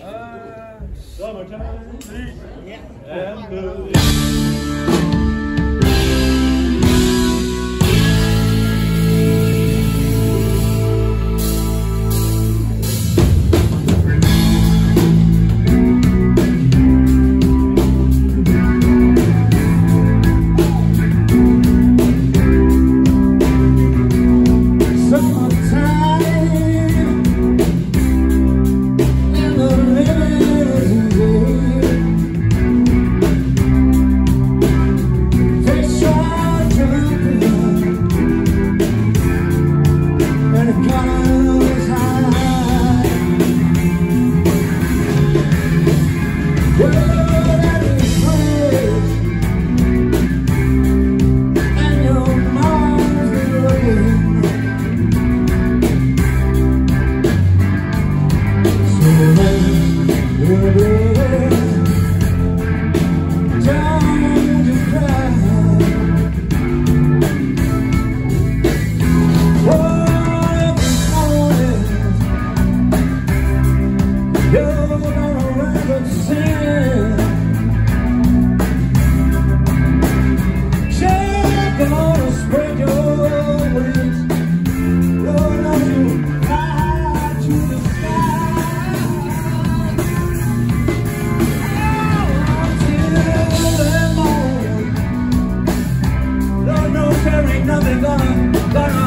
Uh, Summertime. yeah. And the Spread gonna